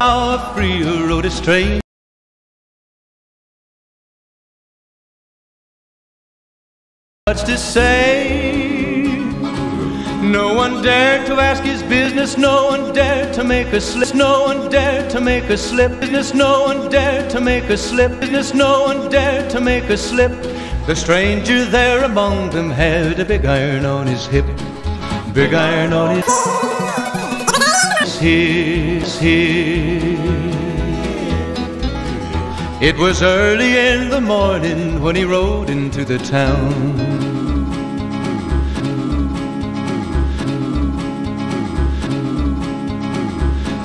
How free road is train. Much to say. No one dared to ask his business. No one dared to make a slip. No one dared to make a slip. Business. No one dared to make a slip. Business. No one dared to make a slip. The stranger there among them had a big iron on his hip. Big iron on his It was early in the morning when he rode into the town.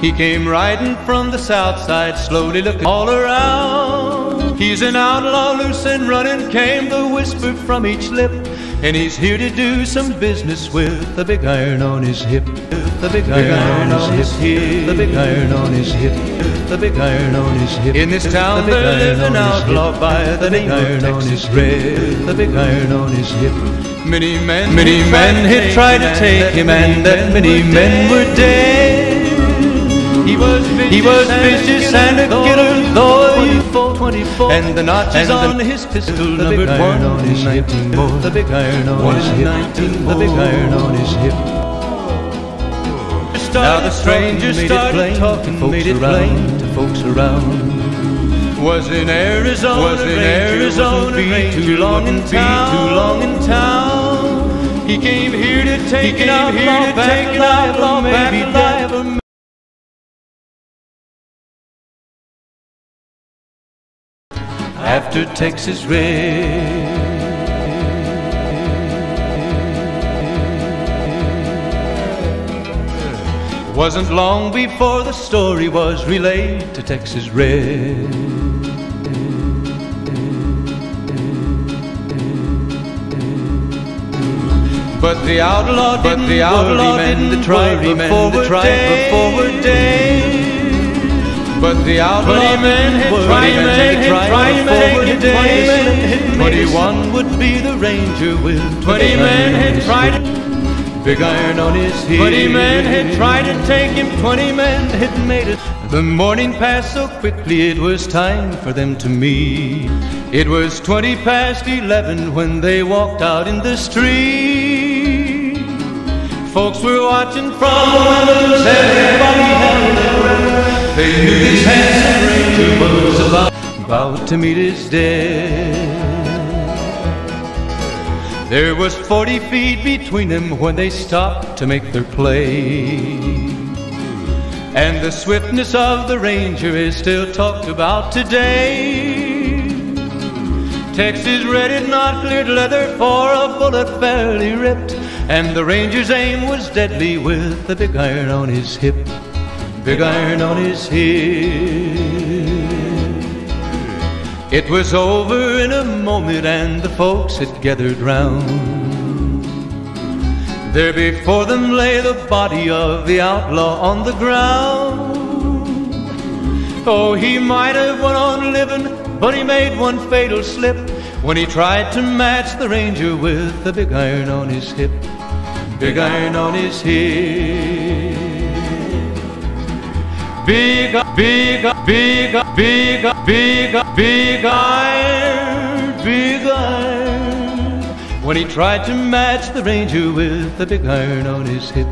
He came riding from the south side, slowly looking all around. He's an outlaw, loose and running, came the whisper from each lip. And he's here to do some business with the big iron on his hip. The big, iron, on his hip. The big iron on his hip. The big iron on his hip. In this town the there lived an outlaw by the name of Texas Red. The big iron on his hip. Many men, many men had tried to take him, and that many men were dead. He was vicious, he was vicious and a killer, though 24. And the notches on his pistol numbered one on his 19 The big iron on his hip. The big iron on his hip. Now the stranger started talking, made it plain to folks around. Was in Arizona, was in Arizona, be too long in town, too long in town. He came here to take he came here to take outlaw back alive. After Texas Red. Wasn't long before the story was relayed to Texas Red. But the outlaw didn't but the outlaw didn't the tribe before the tribe before day. But the outlaw men had tried to take him, tried to take him, twenty men Twenty-one would be the ranger with twenty men had tried Big iron on his heel. Twenty men had tried to take him, twenty men had made it. The morning passed so quickly, it was time for them to meet. It was twenty past eleven when they walked out in the street. Folks were watching from the windows, everybody held their breath. They knew this handsome ranger to meet his death. There was 40 feet between them when they stopped to make their play. And the swiftness of the ranger is still talked about today. Texas red had not cleared leather for a bullet fairly ripped. And the ranger's aim was deadly with the big iron on his hip big iron on his head. It was over in a moment, and the folks had gathered round. There before them lay the body of the outlaw on the ground. Oh, he might have went on living, but he made one fatal slip when he tried to match the ranger with the big iron on his hip. Big iron on his hip. Big, big, big, big, big, big iron, big iron. When he tried to match the ranger with the big iron on his hip,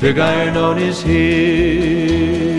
big iron on his hip.